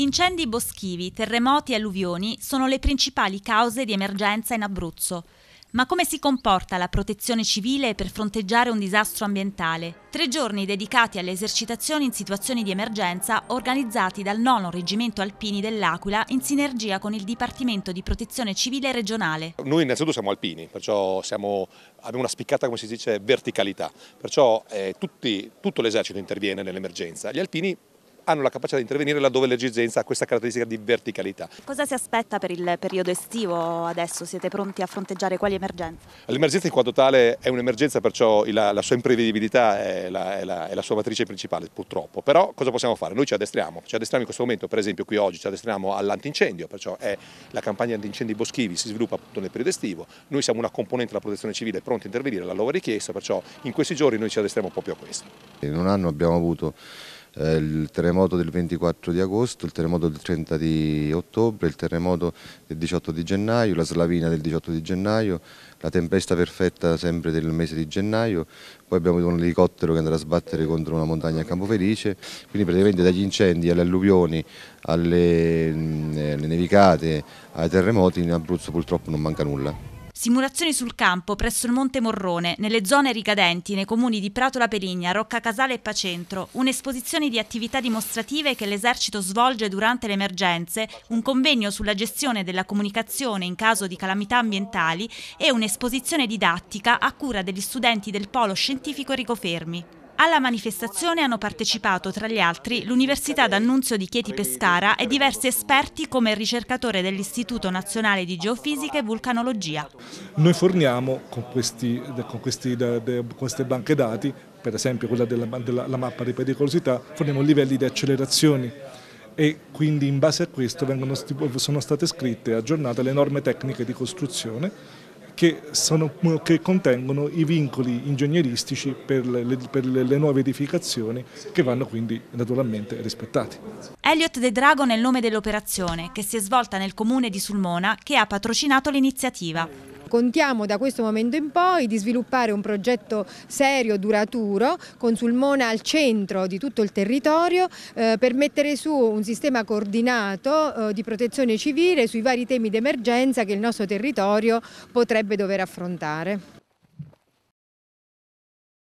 Incendi boschivi, terremoti e alluvioni sono le principali cause di emergenza in Abruzzo. Ma come si comporta la protezione civile per fronteggiare un disastro ambientale? Tre giorni dedicati alle esercitazioni in situazioni di emergenza organizzati dal nono Reggimento Alpini dell'Aquila in sinergia con il Dipartimento di Protezione Civile regionale. Noi innanzitutto siamo alpini, perciò siamo, abbiamo una spiccata, come si dice, verticalità, perciò eh, tutti, tutto l'esercito interviene nell'emergenza. Gli alpini hanno la capacità di intervenire laddove l'emergenza ha questa caratteristica di verticalità. Cosa si aspetta per il periodo estivo adesso? Siete pronti a fronteggiare quali emergenze? L'emergenza in quanto tale è un'emergenza, perciò la, la, sua imprevedibilità è la, è, la, è la, sua matrice principale purtroppo. Però cosa possiamo fare? Noi ci addestriamo, ci addestriamo in questo momento, per esempio qui oggi ci addestriamo all'antincendio, perciò è la campagna antincendi boschivi si sviluppa appunto nel periodo estivo, noi siamo una componente della protezione civile pronti a intervenire alla loro richiesta, perciò in questi giorni noi ci addestriamo proprio a questo. In un anno abbiamo avuto eh, il terremoto del 24 di agosto, il terremoto del 30 di ottobre, il terremoto del 18 di gennaio, la slavina del 18 di gennaio, la tempesta perfetta sempre del mese di gennaio, poi abbiamo avuto un elicottero che andrà a sbattere contro una montagna a Campofelice, quindi praticamente dagli incendi alle alluvioni, alle, alle nevicate, ai terremoti in Abruzzo purtroppo non manca nulla. Simulazioni sul campo presso il Monte Morrone, nelle zone ricadenti nei comuni di Prato La Peligna, Rocca Casale e Pacentro, un'esposizione di attività dimostrative che l'esercito svolge durante le emergenze, un convegno sulla gestione della comunicazione in caso di calamità ambientali e un'esposizione didattica a cura degli studenti del Polo Scientifico Rico Fermi. Alla manifestazione hanno partecipato tra gli altri l'Università d'Annunzio di Chieti Pescara e diversi esperti come il ricercatore dell'Istituto Nazionale di Geofisica e Vulcanologia. Noi forniamo con, questi, con questi, de, queste banche dati, per esempio quella della, della mappa di pericolosità, forniamo livelli di accelerazioni e quindi in base a questo vengono, sono state scritte e aggiornate le norme tecniche di costruzione che, sono, che, contengono i vincoli ingegneristici per, le, per le, nuove edificazioni che vanno quindi naturalmente rispettati. Elliot De Dragon è il nome dell'operazione che si è svolta nel comune di Sulmona che ha patrocinato l'iniziativa. Contiamo da questo momento in poi di sviluppare un progetto serio, duraturo, con Sulmona al centro di tutto il territorio eh, per mettere su un sistema coordinato eh, di protezione civile sui vari temi d'emergenza che il nostro territorio potrebbe dover affrontare.